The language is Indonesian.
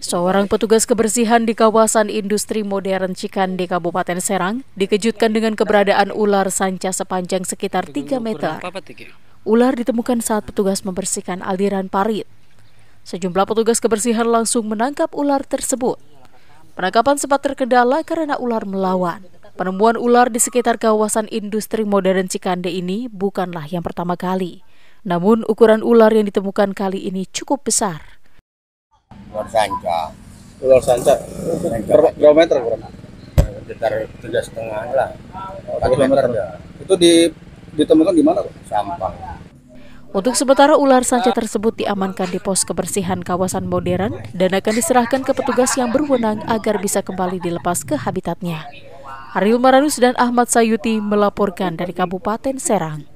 Seorang petugas kebersihan di kawasan industri modern Cikande, Kabupaten Serang, dikejutkan dengan keberadaan ular sanca sepanjang sekitar 3 meter. Ular ditemukan saat petugas membersihkan aliran parit. Sejumlah petugas kebersihan langsung menangkap ular tersebut. Penangkapan sempat terkendala karena ular melawan. Penemuan ular di sekitar kawasan industri modern Cikande ini bukanlah yang pertama kali. Namun ukuran ular yang ditemukan kali ini cukup besar ular sanca. Ular sanca. Berapa, meter kurang sekitar tiga setengah lah. Empat meter, meter. itu di ditemukan di mana sampah untuk sementara ular sanca tersebut diamankan di pos kebersihan kawasan modern dan akan diserahkan ke petugas yang berwenang agar bisa kembali dilepas ke habitatnya. Ariel Maranus dan Ahmad Sayuti melaporkan dari Kabupaten Serang.